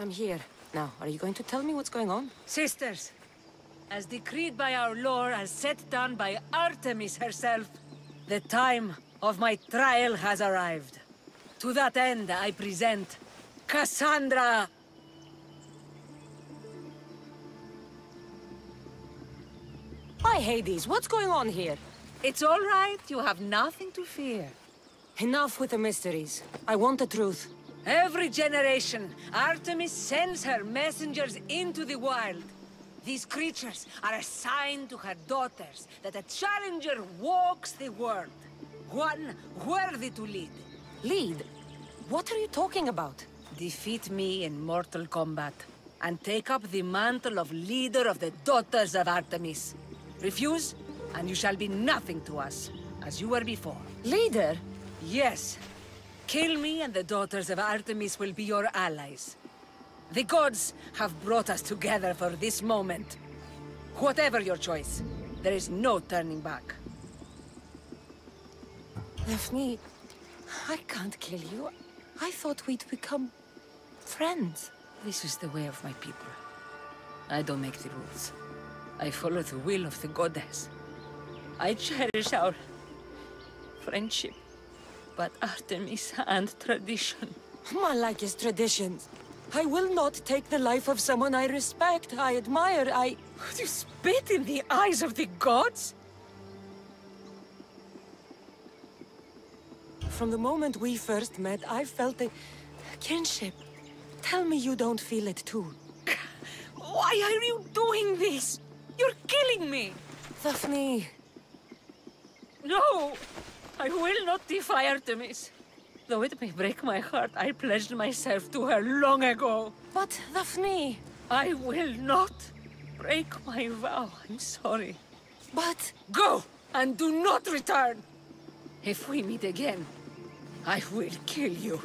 I'm here. Now, are you going to tell me what's going on? Sisters, as decreed by our lore, as set down by Artemis herself, the time of my trial has arrived. To that end, I present Kassandra! Hi, Hades. What's going on here? It's all right. You have nothing to fear. Enough with the mysteries. I want the truth. Every generation, Artemis sends her messengers into the wild. These creatures are assigned to her daughters, that a challenger walks the world. One worthy to lead. Lead? What are you talking about? Defeat me in mortal combat, and take up the mantle of leader of the daughters of Artemis. Refuse, and you shall be nothing to us, as you were before. Leader? Yes. Kill me and the daughters of Artemis will be your allies. The gods have brought us together for this moment. Whatever your choice, there is no turning back. Daphnae, I can't kill you. I thought we'd become... friends. This is the way of my people. I don't make the rules. I follow the will of the goddess. I cherish our... friendship. But Artemis and tradition. Malak is traditions. I will not take the life of someone I respect, I admire, I... Would you spit in the eyes of the gods? From the moment we first met, I felt a kinship. Tell me you don't feel it too. Why are you doing this? You're killing me! Daphnae... No! I will not defy Artemis. Though it may break my heart, I pledged myself to her long ago. But, Daphnae... I will not break my vow. I'm sorry. But... Go! And do not return! If we meet again, I will kill you.